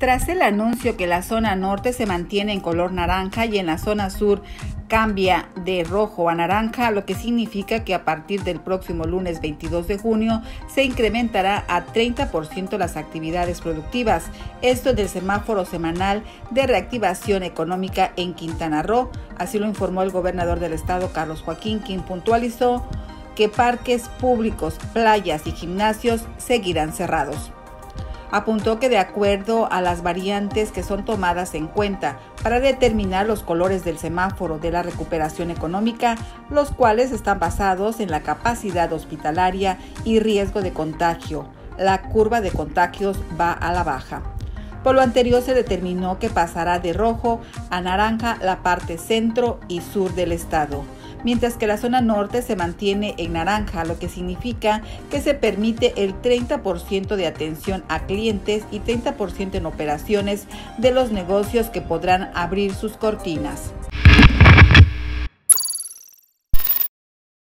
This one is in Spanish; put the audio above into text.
Tras el anuncio que la zona norte se mantiene en color naranja y en la zona sur cambia de rojo a naranja, lo que significa que a partir del próximo lunes 22 de junio se incrementará a 30% las actividades productivas. Esto del semáforo semanal de reactivación económica en Quintana Roo. Así lo informó el gobernador del estado, Carlos Joaquín, quien puntualizó que parques públicos, playas y gimnasios seguirán cerrados. Apuntó que de acuerdo a las variantes que son tomadas en cuenta para determinar los colores del semáforo de la recuperación económica, los cuales están basados en la capacidad hospitalaria y riesgo de contagio, la curva de contagios va a la baja. Por lo anterior se determinó que pasará de rojo a naranja la parte centro y sur del estado, mientras que la zona norte se mantiene en naranja, lo que significa que se permite el 30% de atención a clientes y 30% en operaciones de los negocios que podrán abrir sus cortinas.